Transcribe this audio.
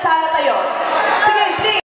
Sana tayo.